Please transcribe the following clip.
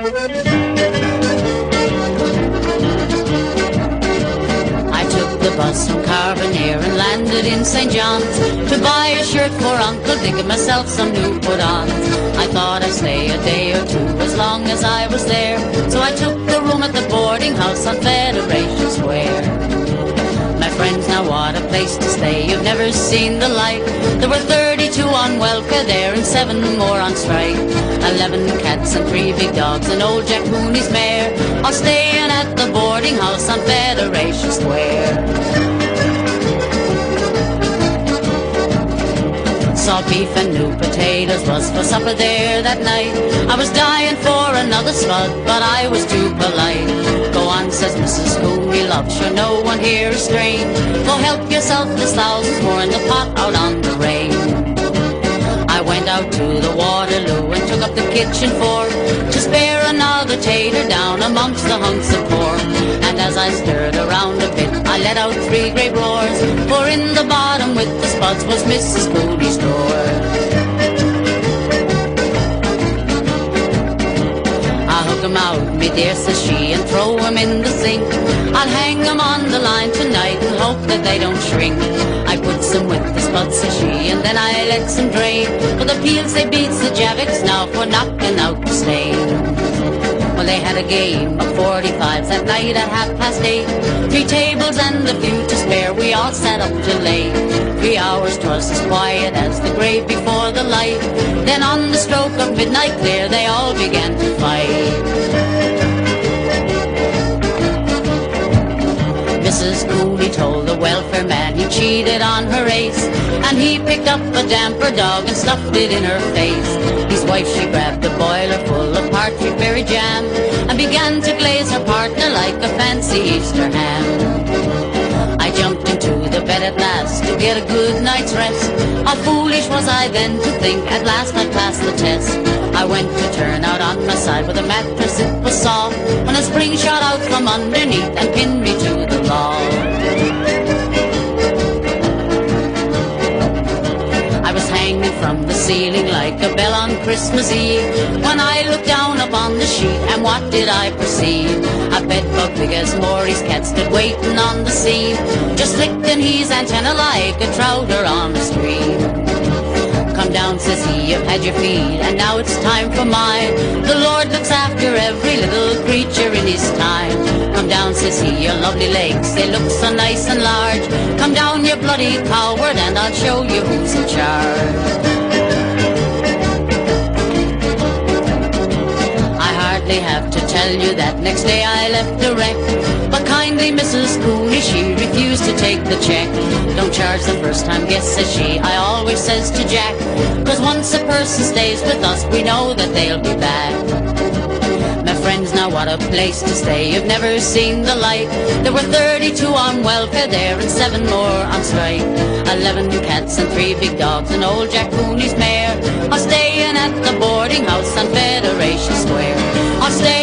I took the bus from Carbonear and landed in St. John's to buy a shirt for Uncle Dick and myself some new put-ons. I thought I'd stay a day or two as long as I was there, so I took the room at the boarding house on Federation Square. Now what a place to stay, you've never seen the like. There were 32 on welfare there and seven more on strike. Eleven cats and three big dogs and old Jack Mooney's mare, all staying at the boarding house on Federation Square. Salt beef and new potatoes was for supper there that night. I was dying for another spud, but I was too polite. Go on, says Mrs. sure no one here is strange. Go help yourself, there's thousands more in the pot out on the range. I went out to the Waterloo and took up the kitchen fork to spare another tater down amongst the hunks of pork. And as I stirred around a bit, I let out three great roars, for in the bottom with the spuds was Mrs. Cooley's drawer. Me dear, says she, and throw 'em in the sink. I'll hang 'em on the line tonight and hope that they don't shrink. I put some with the spuds, says she, and then I let some drain. For the peels they beats the Javex now for knocking out the stain. They had a game of 45s that night at half past eight. Three tables and a few to spare, we all sat up till late. Three hours, 'twas as quiet as the grave before the light. Then on the stroke of midnight clear, they all began to fight. Mrs. Cooley told cheated on her ace, and he picked up a damper dog and stuffed it in her face. His wife, she grabbed a boiler full of partridge berry jam, and began to glaze her partner like a fancy Easter ham. I jumped into the bed at last to get a good night's rest. How foolish was I then to think at last I'd passed the test. I went to turn out on my side with a mattress, it was soft, when a spring shot out from underneath and pinned me to the log. Hanging from the ceiling like a bell on Christmas Eve when I looked down upon the sheet and what did I perceive? A bedbug big as Maury's cat stood waiting on the seam, just licking his antenna like a trouter on a stream. Come down, says he, you've had your feed, and now it's time for mine. The Lord looks after every little creature in his time. Come down, says he, your lovely legs, they look so nice and large. Come down, you bloody coward, and I'll show you who's in charge. I hardly have to tell you that next day I left a wreck. But kindly Mrs. Cooney, to take the check. Don't charge the first time guest, says she. I always says to Jack, cause once a person stays with us, we know that they'll be back. My friends, now what a place to stay. You've never seen the like. There were 32 on welfare there and seven more on strike. Eleven cats and three big dogs and old Jack Cooney's mare are staying at the boarding house on Federation Square. Are staying